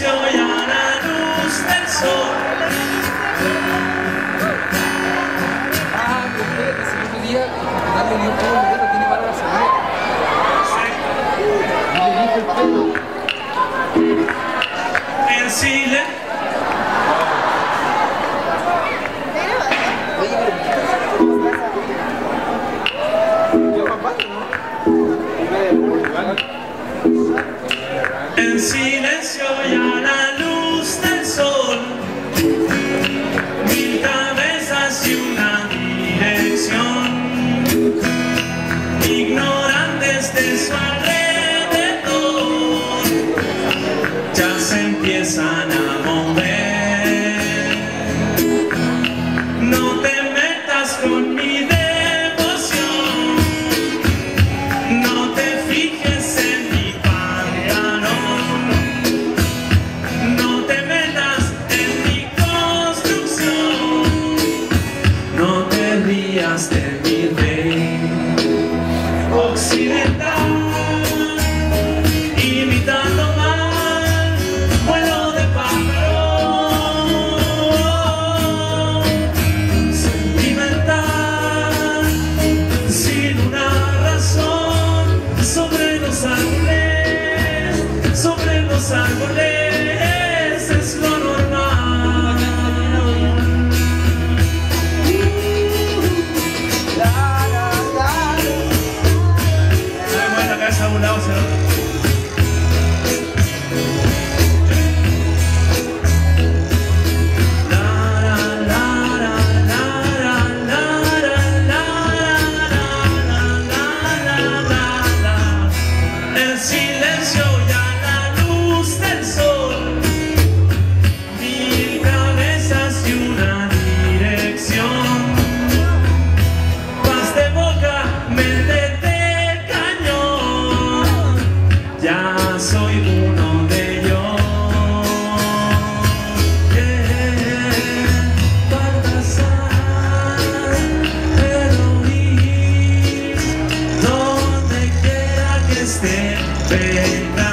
la luz del sol. Thank you. En silencio y a la luz del sol Mil cabezas y una dirección. Ignorantes de su alrededor Ya se empiezan a mover. mi rey occidental, imitando mal vuelo de pájaro, sentimental, sin una razón, sobre los árboles, sobre los árboles. en silencio. pena.